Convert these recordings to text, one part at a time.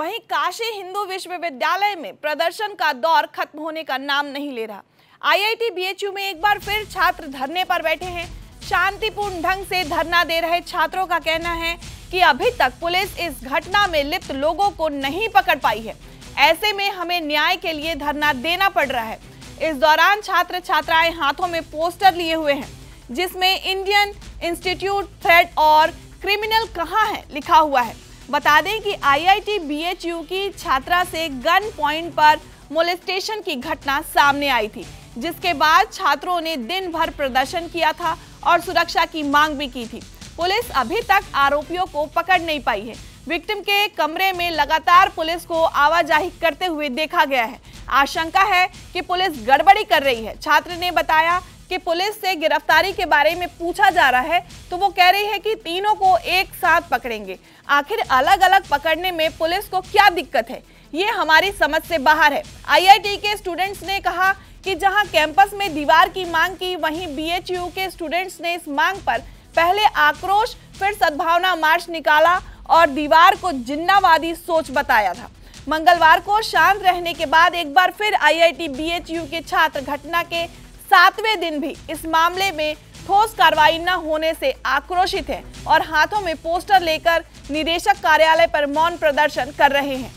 वहीं काशी हिंदू विश्वविद्यालय में प्रदर्शन का दौर खत्म होने का नाम नहीं ले रहा। आईआईटी बीएचयू में एक बार फिर छात्र धरने पर बैठे हैं। शांतिपूर्ण ढंग से धरना दे रहे छात्रों का कहना है कि अभी तक पुलिस इस घटना में लिप्त लोगों को नहीं पकड़ पाई है। ऐसे में हमें न्याय के लिए धरना देना पड़ रहा है। इस दौरान छात्र छात्राएँ हाथों में पोस्टर लिए हुए हैं, जिसमें इंडियन इंस्टीट्यूट थ्रेड और क्रिमिनल कहाँ है लिखा हुआ है। बता दें कि आईआईटी बीएचयू की छात्रा से गन पॉइंट पर मोलेस्टेशन की घटना सामने आई थी, जिसके बाद छात्रों ने दिन भर प्रदर्शन किया था और सुरक्षा की मांग भी की थी। पुलिस अभी तक आरोपियों को पकड़ नहीं पाई है। विक्टिम के कमरे में लगातार पुलिस को आवाजाही करते हुए देखा गया है। आशंका है कि पुलिस गड़बड़ी कर रही है। छात्र ने बताया कि पुलिस से गिरफ्तारी के बारे में पूछा जा रहा है तो वो कह रही है कि तीनों को एक साथ पकड़ेंगे। आखिर अलग अलग पकड़ने में पुलिस को क्या दिक्कत है? ये हमारी समझ से बाहर है। आईआईटी के स्टूडेंट्स ने कहा कि जहाँ कैंपस में दीवार की मांग की, वहीं बीएचयू के स्टूडेंट्स ने इस मांग पर पहले आक्रोश, फिर सद्भावना मार्च निकाला और दीवार को जिन्नावादी सोच बताया था। मंगलवार को शांत रहने के बाद एक बार फिर आईआईटी बीएचयू के छात्र घटना के सातवें दिन भी इस मामले में ठोस कार्रवाई न होने से आक्रोशित हैं और हाथों में पोस्टर लेकर निदेशक कार्यालय पर मौन प्रदर्शन कर रहे हैं।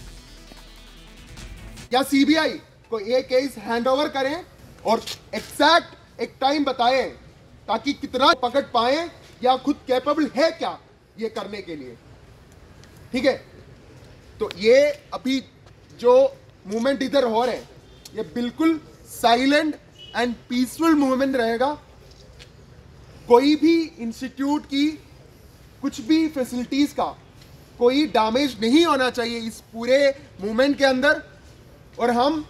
या सीबीआई को ये केस हैंडओवर करें और एग्जैक्ट एक टाइम बताएँ ताकि कितना पकड़ पाए या खुद कैपेबल है क्या ये करने के लिए? ठीक है? तो ये अभी जो मूवमेंट इधर हो रहे हैं, ये बिल्कुल साइलेंट एंड पीसफुल मूवमेंट रहेगा। कोई भी इंस्टीट्यूट की कुछ भी फैसिलिटीज़ का कोई डैमेज नहीं होना चाहिए इस पूरे मूवमेंट के अंदर। और हम,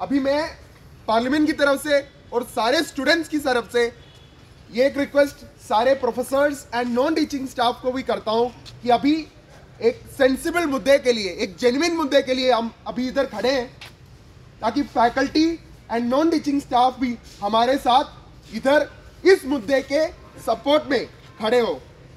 अभी मैं पार्लियामेंट की तरफ़ से और सारे स्टूडेंट्स की तरफ़ से ये एक रिक्वेस्ट सारे professors and non teaching staff को भी करता हूँ कि अभी एक सेंसिबल मुद्दे के लिए, एक जेन्यन मुद्दे के लिए हम अभी इधर खड़े हैं ताकि faculty and non teaching staff भी हमारे साथ इधर इस मुद्दे के सपोर्ट में खड़े हो।